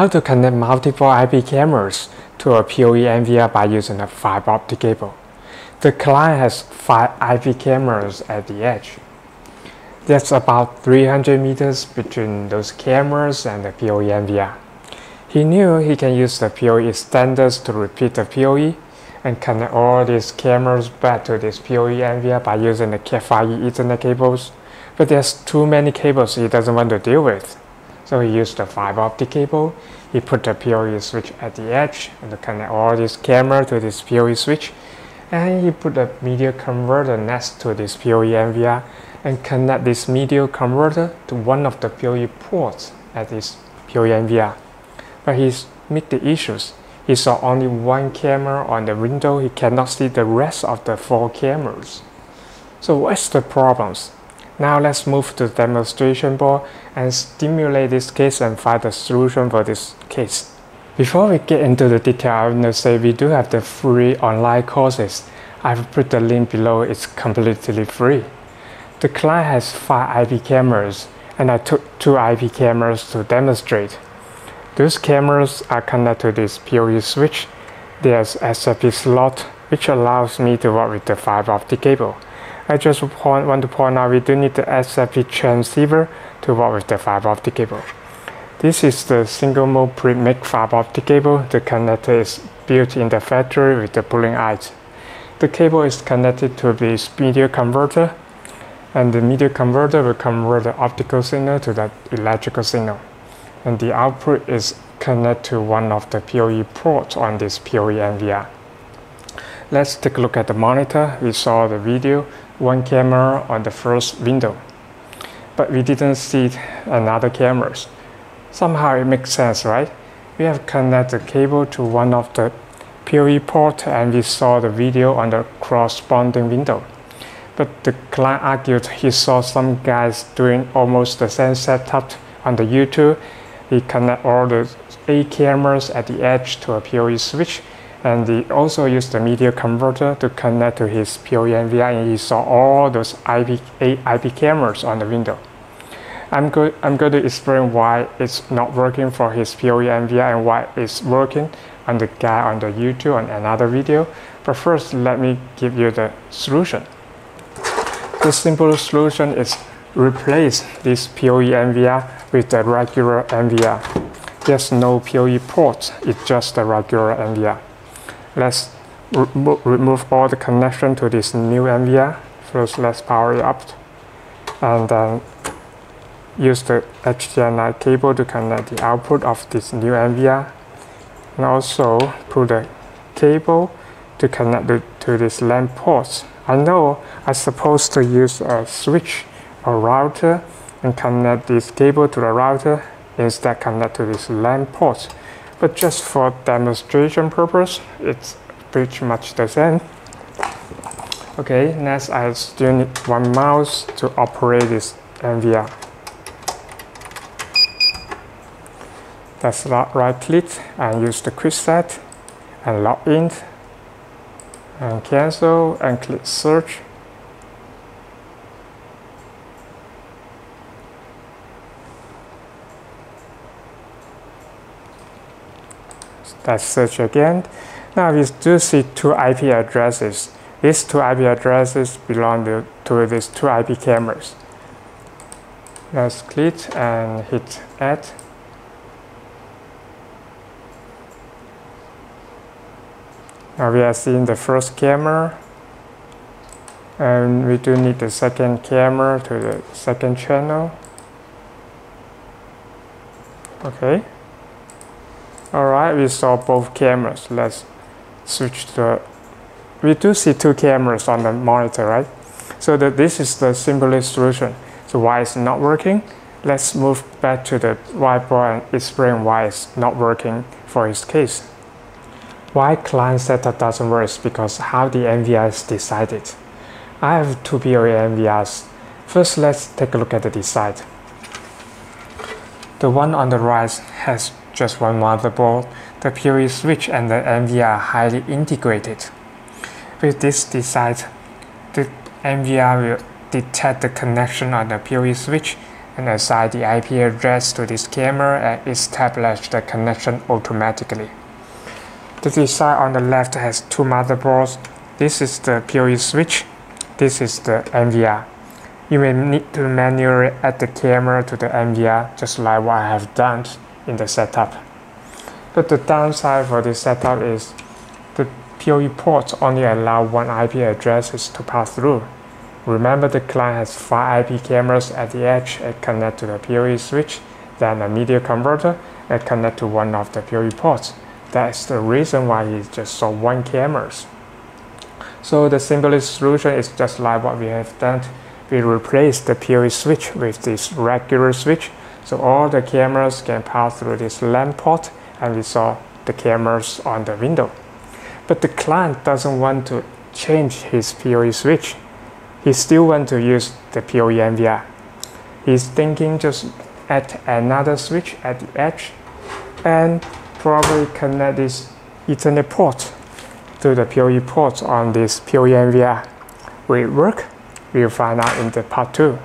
How to connect multiple IP cameras to a PoE NVR by using a fiber optic cable. The client has 5 IP cameras at the edge. That's about 300 meters between those cameras and the PoE NVR. He knew he can use the PoE standards to repeat the PoE and connect all these cameras back to this PoE NVR by using the Cat5e Ethernet cables, but there's too many cables he doesn't want to deal with. So he used the fiber optic cable, he put the PoE switch at the edge and connect all these cameras to this PoE switch, and he put a media converter next to this PoE NVR and connect this media converter to one of the PoE ports at this PoE NVR. But he's met the issues he saw only one camera on the window. He cannot see the rest of the four cameras. So what's the problems? Now let's move to the demonstration board and stimulate this case and find the solution for this case. Before we get into the detail, I want to say we do have the free online courses. I've put the link below, it's completely free. The client has 5 IP cameras and I took 2 IP cameras to demonstrate. Those cameras are connected to this PoE switch. There's SFP slot which allows me to work with the fiber optic cable. I just point, want to point out we do need the SFP transceiver to work with the fiber optic cable. This is the single mode pre-made fiber optic cable. The connector is built in the factory with the pulling eyes. The cable is connected to this media converter and the media converter will convert the optical signal to the electrical signal and the output is connected to one of the PoE ports on this PoE NVR. Let's take a look at the monitor. We saw the video, one camera on the first window, but we didn't see another cameras. Somehow it makes sense, right? We have connected the cable to one of the PoE port and we saw the video on the corresponding window. But the client argued he saw some guys doing almost the same setup on the YouTube he connect all the eight cameras at the edge to a PoE switch and he also used the media converter to connect to his PoE NVR and he saw all those IP, IP cameras on the window. I'm, go I'm going to explain why it's not working for his PoE NVR and why it's working on the guy on the YouTube on another video. But first, let me give you the solution. The simple solution is replace this PoE NVR with the regular NVR. There's no PoE port, it's just the regular NVR. Let's re remove all the connection to this new NVR. First, let's power it up and then use the HDMI cable to connect the output of this new NVR and also put the cable to connect it to this LAN ports. I know I'm supposed to use a switch or router and connect this cable to the router instead connect to this LAN port. But just for demonstration purpose, it's pretty much the same. Okay, next I still need one mouse to operate this NVR. Let's right click and use the quick set and log in and cancel and click search Let's search again. Now we do see two IP addresses. These two IP addresses belong to, to these two IP cameras. Let's click and hit add. Now we are seeing the first camera and we do need the second camera to the second channel. Okay. Alright, we saw both cameras. Let's switch to, we do see two cameras on the monitor, right? So that this is the simplest solution. So why it's not working? Let's move back to the whiteboard and explain why it's not working for his case. Why client setup doesn't work is because how the NVR is decided. I have two PoE NVRs. First, let's take a look at the design. The one on the right has just one motherboard, the PoE switch and the NVR are highly integrated. With this design, the NVR will detect the connection on the PoE switch and assign the IP address to this camera and establish the connection automatically. The design on the left has two motherboards. This is the PoE switch. This is the NVR. You may need to manually add the camera to the NVR just like what I have done in the setup. But the downside for this setup is the PoE ports only allow one IP addresses to pass through. Remember the client has five IP cameras at the edge and connect to the PoE switch, then a media converter and connect to one of the PoE ports. That's the reason why he just saw one cameras. So the simplest solution is just like what we have done. We replace the PoE switch with this regular switch. So all the cameras can pass through this LAN port and we saw the cameras on the window. But the client doesn't want to change his PoE switch. He still want to use the PoE NVR. He's thinking just add another switch at the edge and probably connect this Ethernet port to the PoE port on this PoE NVR. Will it work? We'll find out in the part 2.